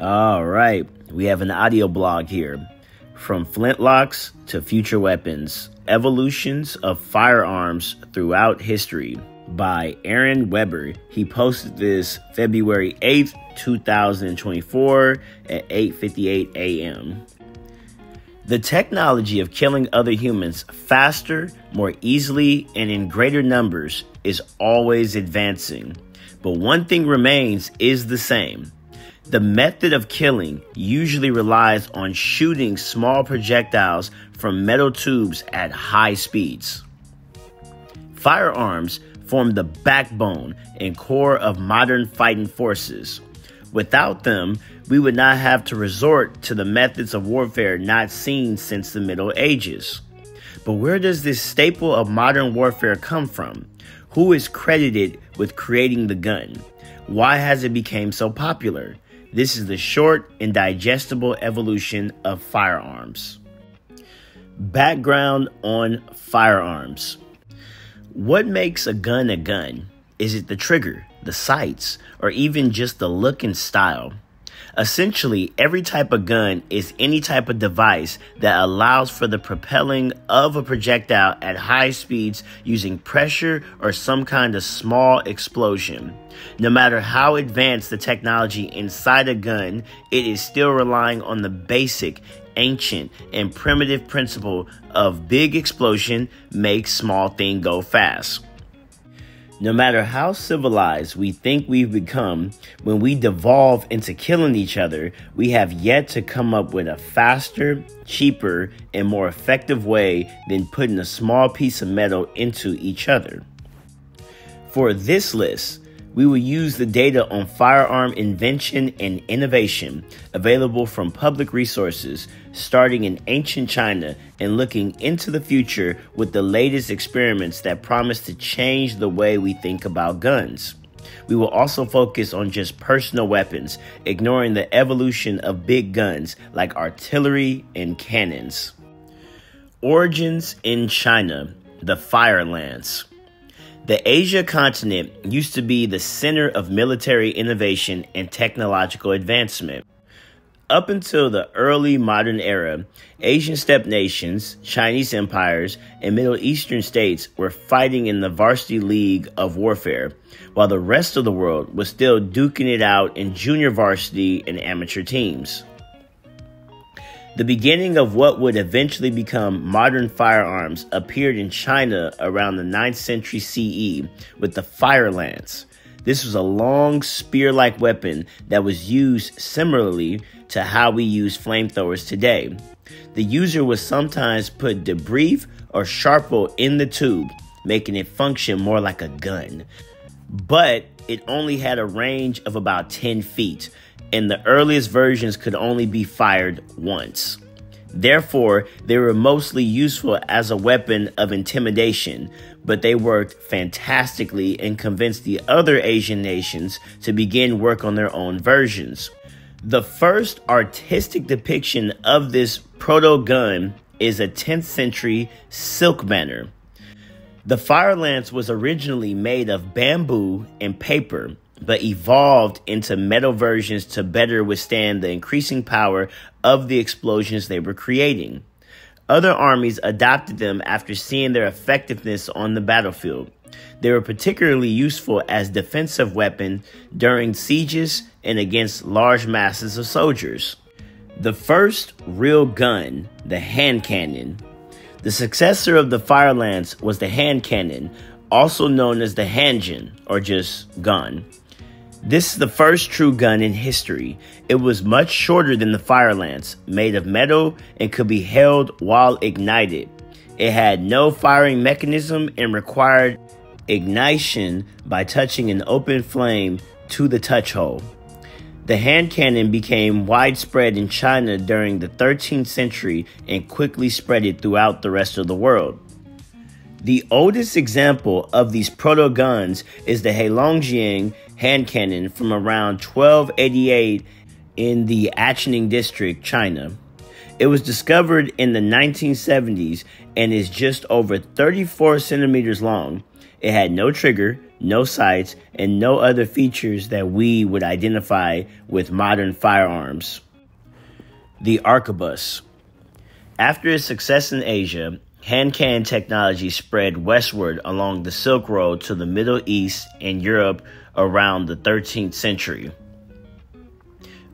All right, we have an audio blog here. From flintlocks to future weapons, evolutions of firearms throughout history by Aaron Weber. He posted this February 8th, 2024 at 8:58 a.m. The technology of killing other humans faster, more easily, and in greater numbers is always advancing. But one thing remains is the same the method of killing usually relies on shooting small projectiles from metal tubes at high speeds. Firearms form the backbone and core of modern fighting forces. Without them, we would not have to resort to the methods of warfare not seen since the Middle Ages. But where does this staple of modern warfare come from? Who is credited with creating the gun? Why has it become so popular? This is the short and digestible evolution of firearms. Background on firearms. What makes a gun a gun? Is it the trigger, the sights, or even just the look and style? Essentially, every type of gun is any type of device that allows for the propelling of a projectile at high speeds using pressure or some kind of small explosion. No matter how advanced the technology inside a gun, it is still relying on the basic, ancient, and primitive principle of big explosion makes small thing go fast. No matter how civilized we think we've become, when we devolve into killing each other, we have yet to come up with a faster, cheaper, and more effective way than putting a small piece of metal into each other. For this list, we will use the data on firearm invention and innovation available from public resources starting in ancient China and looking into the future with the latest experiments that promise to change the way we think about guns. We will also focus on just personal weapons, ignoring the evolution of big guns like artillery and cannons. Origins in China, the Fire Lance. The Asia continent used to be the center of military innovation and technological advancement. Up until the early modern era, Asian steppe nations, Chinese empires, and Middle Eastern states were fighting in the varsity league of warfare, while the rest of the world was still duking it out in junior varsity and amateur teams. The beginning of what would eventually become modern firearms appeared in China around the 9th century CE with the fire lance. This was a long spear like weapon that was used similarly to how we use flamethrowers today. The user would sometimes put debris or sharpie in the tube, making it function more like a gun. But it only had a range of about 10 feet, and the earliest versions could only be fired once. Therefore, they were mostly useful as a weapon of intimidation, but they worked fantastically and convinced the other Asian nations to begin work on their own versions. The first artistic depiction of this proto gun is a 10th century silk banner. The fire lance was originally made of bamboo and paper but evolved into metal versions to better withstand the increasing power of the explosions they were creating. Other armies adopted them after seeing their effectiveness on the battlefield. They were particularly useful as defensive weapon during sieges and against large masses of soldiers. The first real gun, the hand cannon. The successor of the fire lance was the hand cannon, also known as the hanjin or just gun. This is the first true gun in history. It was much shorter than the fire lance, made of metal and could be held while ignited. It had no firing mechanism and required ignition by touching an open flame to the touch hole. The hand cannon became widespread in China during the 13th century and quickly spread it throughout the rest of the world. The oldest example of these proto guns is the Heilongjiang hand cannon from around 1288 in the Aqining district, China. It was discovered in the 1970s and is just over 34 centimeters long. It had no trigger, no sights, and no other features that we would identify with modern firearms. The arquebus. After its success in Asia, hand cannon technology spread westward along the Silk Road to the Middle East and Europe around the 13th century.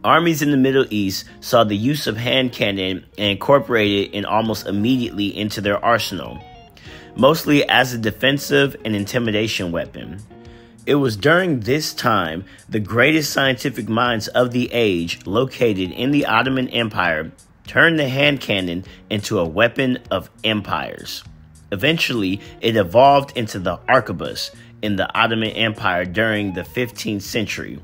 Armies in the Middle East saw the use of hand cannon and incorporated it almost immediately into their arsenal, mostly as a defensive and intimidation weapon. It was during this time the greatest scientific minds of the age, located in the Ottoman Empire, turned the hand cannon into a weapon of empires. Eventually, it evolved into the arquebus in the Ottoman Empire during the 15th century.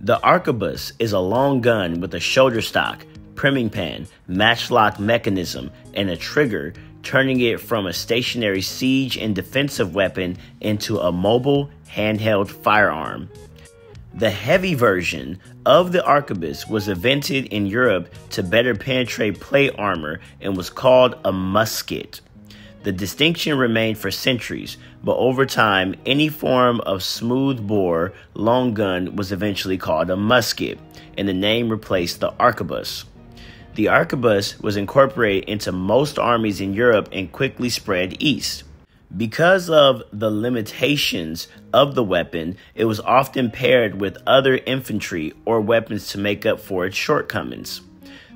The arquebus is a long gun with a shoulder stock, priming pan, matchlock mechanism, and a trigger, turning it from a stationary siege and defensive weapon into a mobile handheld firearm. The heavy version of the arquebus was invented in Europe to better penetrate plate armor and was called a musket. The distinction remained for centuries, but over time, any form of smooth bore long gun was eventually called a musket, and the name replaced the arquebus. The arquebus was incorporated into most armies in Europe and quickly spread east. Because of the limitations of the weapon, it was often paired with other infantry or weapons to make up for its shortcomings.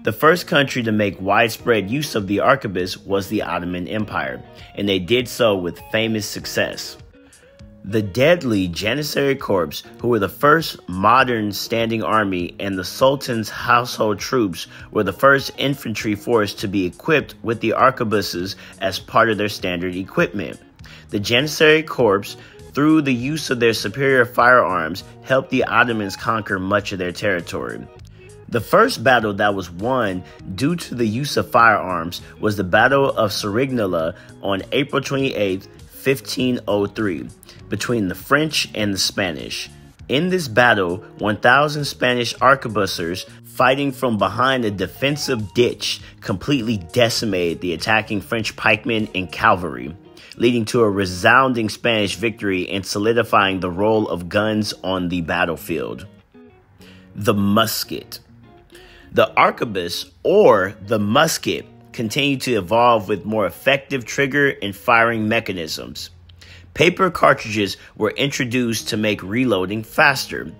The first country to make widespread use of the arquebus was the Ottoman Empire, and they did so with famous success. The deadly Janissary Corps, who were the first modern standing army, and the Sultan's household troops were the first infantry force to be equipped with the arquebuses as part of their standard equipment. The Janissary Corps, through the use of their superior firearms, helped the Ottomans conquer much of their territory. The first battle that was won due to the use of firearms was the Battle of Cerignola on April 28, 1503, between the French and the Spanish. In this battle, 1,000 Spanish arquebusiers fighting from behind a defensive ditch completely decimated the attacking French pikemen and cavalry, leading to a resounding Spanish victory and solidifying the role of guns on the battlefield. The musket. The arquebus or the musket continued to evolve with more effective trigger and firing mechanisms. Paper cartridges were introduced to make reloading faster.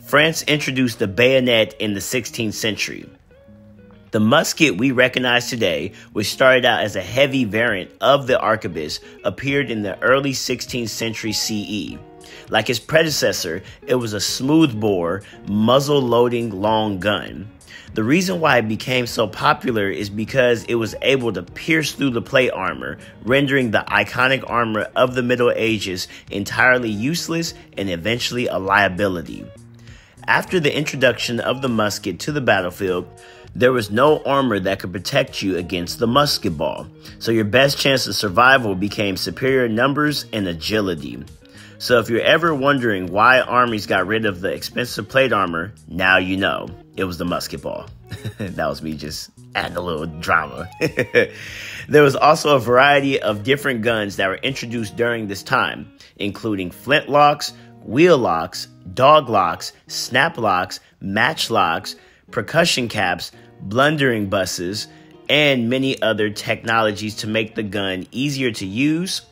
France introduced the bayonet in the 16th century. The musket we recognize today, which started out as a heavy variant of the arquebus, appeared in the early 16th century CE. Like its predecessor, it was a smoothbore, muzzle loading long gun. The reason why it became so popular is because it was able to pierce through the plate armor, rendering the iconic armor of the Middle Ages entirely useless and eventually a liability. After the introduction of the musket to the battlefield, there was no armor that could protect you against the musket ball, so your best chance of survival became superior numbers and agility. So if you're ever wondering why armies got rid of the expensive plate armor, now you know. It was the musket ball. that was me just adding a little drama. there was also a variety of different guns that were introduced during this time, including flintlocks, wheel locks, dog locks, snap locks, match locks, percussion caps, blundering busses, and many other technologies to make the gun easier to use,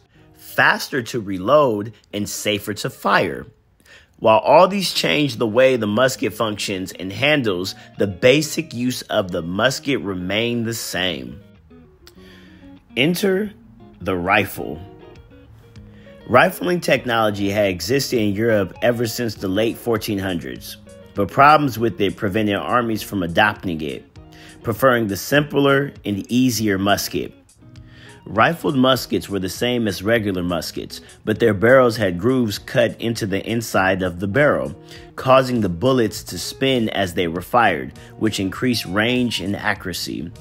faster to reload, and safer to fire. While all these change the way the musket functions and handles, the basic use of the musket remain the same. Enter the rifle. Rifling technology had existed in Europe ever since the late 1400s, but problems with it prevented armies from adopting it, preferring the simpler and easier musket. Rifled muskets were the same as regular muskets, but their barrels had grooves cut into the inside of the barrel, causing the bullets to spin as they were fired, which increased range and accuracy.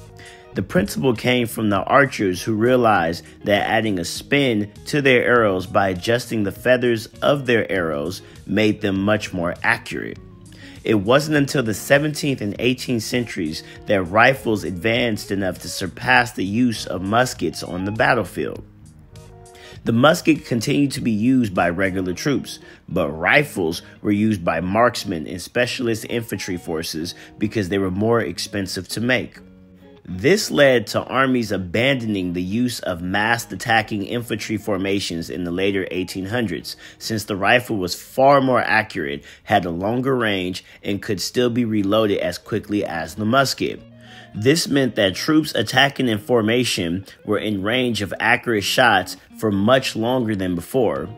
The principle came from the archers who realized that adding a spin to their arrows by adjusting the feathers of their arrows made them much more accurate. It wasn't until the 17th and 18th centuries that rifles advanced enough to surpass the use of muskets on the battlefield. The musket continued to be used by regular troops, but rifles were used by marksmen and specialist infantry forces because they were more expensive to make. This led to armies abandoning the use of massed attacking infantry formations in the later 1800s, since the rifle was far more accurate, had a longer range, and could still be reloaded as quickly as the musket. This meant that troops attacking in formation were in range of accurate shots for much longer than before.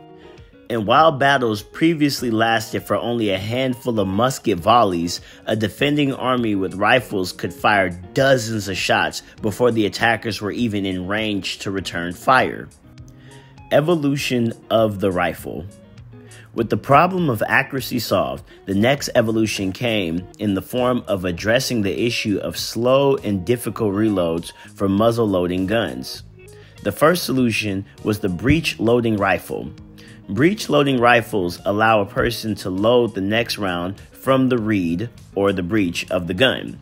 And while battles previously lasted for only a handful of musket volleys, a defending army with rifles could fire dozens of shots before the attackers were even in range to return fire. Evolution of the rifle. With the problem of accuracy solved, the next evolution came in the form of addressing the issue of slow and difficult reloads for muzzle loading guns. The first solution was the breech loading rifle. Breech loading rifles allow a person to load the next round from the reed or the breech of the gun.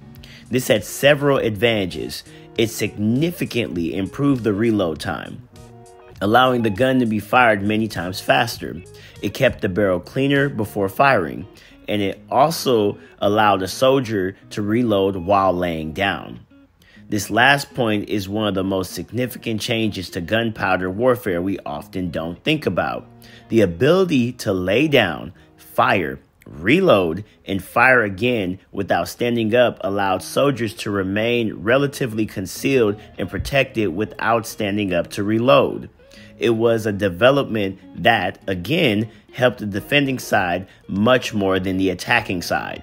This had several advantages. It significantly improved the reload time, allowing the gun to be fired many times faster. It kept the barrel cleaner before firing, and it also allowed a soldier to reload while laying down. This last point is one of the most significant changes to gunpowder warfare we often don't think about. The ability to lay down, fire, reload, and fire again without standing up allowed soldiers to remain relatively concealed and protected without standing up to reload. It was a development that, again, helped the defending side much more than the attacking side.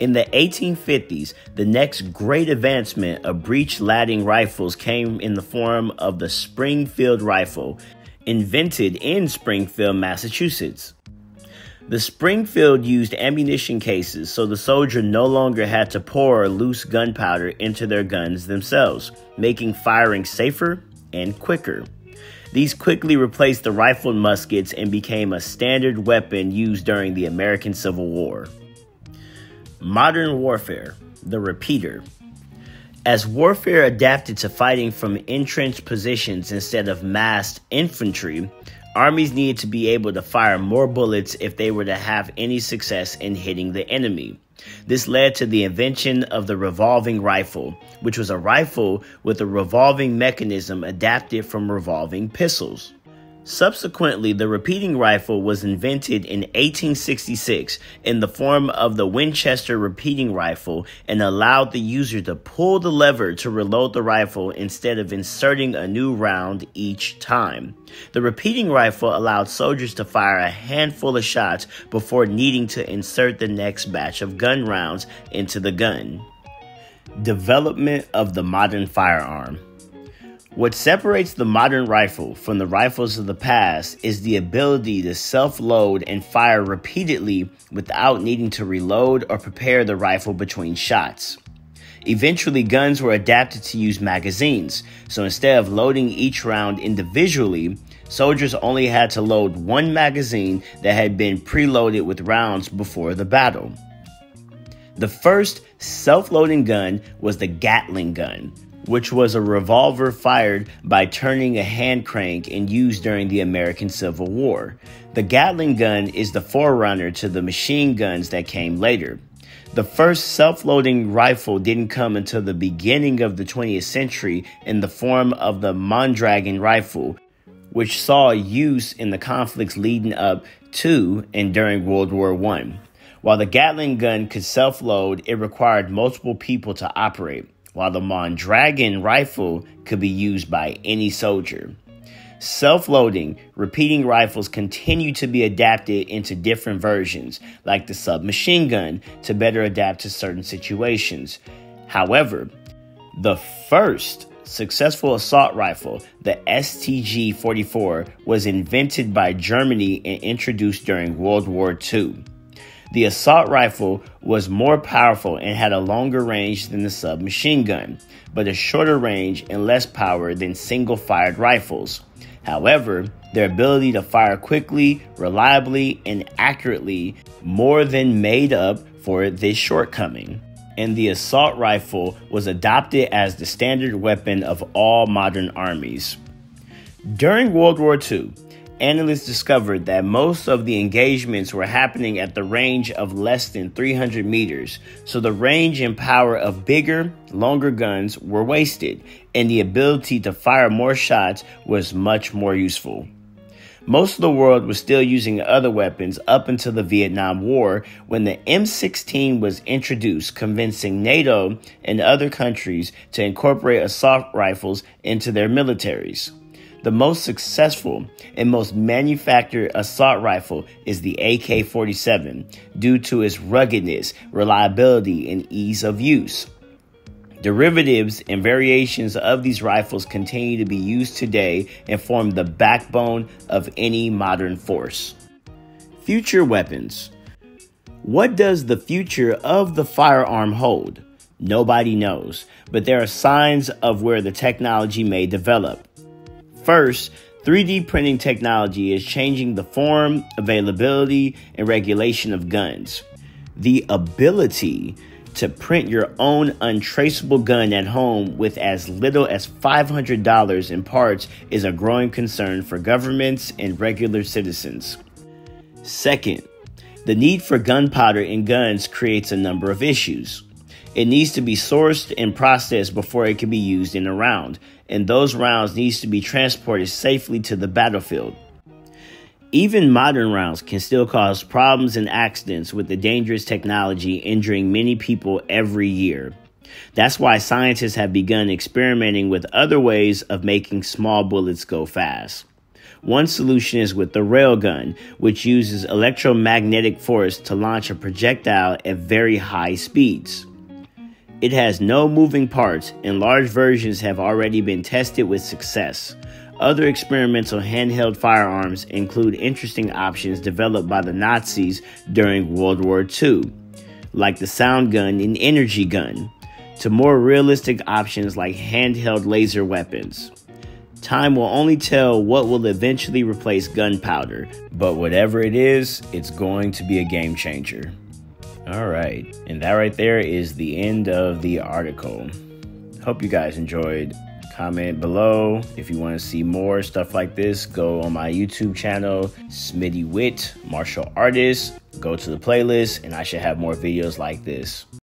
In the 1850s, the next great advancement of breech loading rifles came in the form of the Springfield rifle, invented in Springfield, Massachusetts. The Springfield used ammunition cases so the soldier no longer had to pour loose gunpowder into their guns themselves, making firing safer and quicker. These quickly replaced the rifled muskets and became a standard weapon used during the American Civil War. Modern warfare, the repeater. As warfare adapted to fighting from entrenched positions instead of massed infantry, armies needed to be able to fire more bullets if they were to have any success in hitting the enemy. This led to the invention of the revolving rifle, which was a rifle with a revolving mechanism adapted from revolving pistols. Subsequently, the repeating rifle was invented in 1866 in the form of the Winchester repeating rifle and allowed the user to pull the lever to reload the rifle instead of inserting a new round each time. The repeating rifle allowed soldiers to fire a handful of shots before needing to insert the next batch of gun rounds into the gun. Development of the modern firearm. What separates the modern rifle from the rifles of the past is the ability to self load and fire repeatedly without needing to reload or prepare the rifle between shots. Eventually, guns were adapted to use magazines, so instead of loading each round individually, soldiers only had to load one magazine that had been preloaded with rounds before the battle. The first self loading gun was the Gatling gun, which was a revolver fired by turning a hand crank and used during the American Civil War. The Gatling gun is the forerunner to the machine guns that came later. The first self loading rifle didn't come until the beginning of the 20th century in the form of the Mondragon rifle, which saw use in the conflicts leading up to and during World War I. While the Gatling gun could self load, it required multiple people to operate while the Mondragon rifle could be used by any soldier. Self loading, repeating rifles continue to be adapted into different versions, like the submachine gun, to better adapt to certain situations. However, the first successful assault rifle, the STG 44, was invented by Germany and introduced during World War II. The assault rifle was more powerful and had a longer range than the submachine gun, but a shorter range and less power than single fired rifles. However, their ability to fire quickly, reliably, and accurately more than made up for this shortcoming. And the assault rifle was adopted as the standard weapon of all modern armies. During World War II, analysts discovered that most of the engagements were happening at the range of less than 300 meters, so the range and power of bigger, longer guns were wasted, and the ability to fire more shots was much more useful. Most of the world was still using other weapons up until the Vietnam War when the M16 was introduced, convincing NATO and other countries to incorporate assault rifles into their militaries. The most successful and most manufactured assault rifle is the AK 47 due to its ruggedness, reliability, and ease of use. Derivatives and variations of these rifles continue to be used today and form the backbone of any modern force. Future weapons. What does the future of the firearm hold? Nobody knows, but there are signs of where the technology may develop. First, 3D printing technology is changing the form, availability, and regulation of guns. The ability to print your own untraceable gun at home with as little as $500 in parts is a growing concern for governments and regular citizens. Second, the need for gunpowder in guns creates a number of issues. It needs to be sourced and processed before it can be used in a round, and those rounds needs to be transported safely to the battlefield. Even modern rounds can still cause problems and accidents with the dangerous technology injuring many people every year. That's why scientists have begun experimenting with other ways of making small bullets go fast. One solution is with the railgun, which uses electromagnetic force to launch a projectile at very high speeds. It has no moving parts, and large versions have already been tested with success. Other experimental handheld firearms include interesting options developed by the Nazis during World War II, like the sound gun and energy gun, to more realistic options like handheld laser weapons. Time will only tell what will eventually replace gunpowder, but whatever it is, it's going to be a game changer. All right. And that right there is the end of the article. Hope you guys enjoyed. Comment below if you want to see more stuff like this. Go on my YouTube channel, Smitty Wit, martial artist. Go to the playlist, and I should have more videos like this.